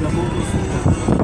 Daqui a pouco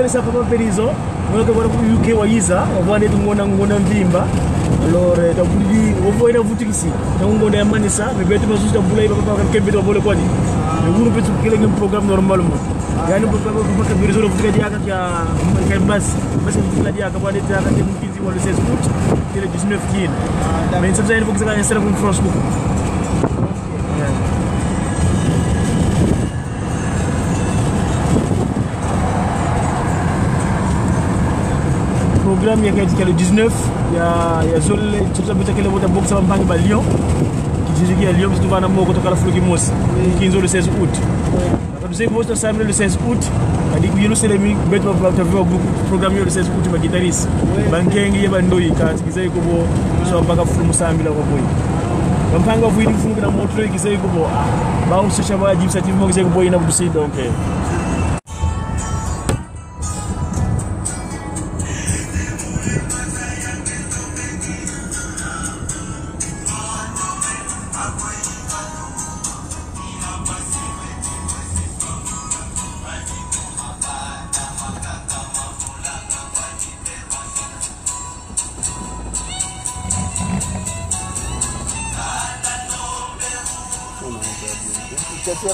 okalesa papapirizo muloke bwana ku UK wayiza obwane tungona ngona mbimba lore tabuli ovoina sa, tangona yamanisa bebetu basuta bulai papa kembe tabole kwani nguru petu kile ngem program normal mo yani papa papa kabirizo vutika diaka kya kembas basi vutika diaka bwana diaka temkizi wala sesu kut kile 19 kile mais ça ça il faut que ça gagne c'est la France beaucoup programme ya le 19 ya ya zole bita kile moja box ba mpango ba Lyon kijiji ya Lyon situvana moko kutoka Fuluki Mosi kinzo le 16 août kabisa hivi mosi samedi le 16 août hadi kuyelo selemi betu ba taviwa group programme yo le 16 août ba guitariste bangengi ya bandoi katikiza iko bo so mpaka fulumu sambi la kwa boy bampango vuidi fulumu na moto ikiza iko bo ba usisha ba jipsa timu kiza iko bo ina kutusida okay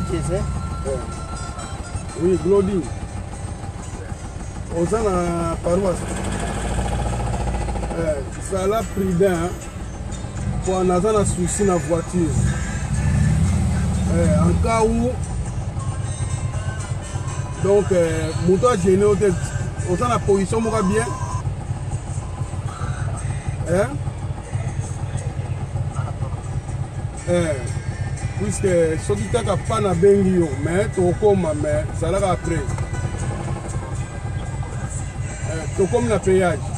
jese yeah. oui glodi oza na paroisse eh, zala prudent po naza na souci na voiture eh, enka wu donc eh, moto agene o te oza na position moko bien eh? Eh. puiske soki kaka pa nabengi yo me tokokoma me ezalaka euh, apres tokomi na payage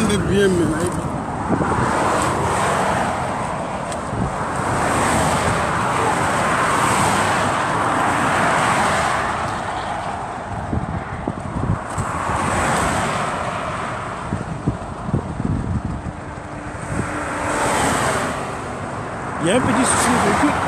ande bien mena Я бы здесь услышал.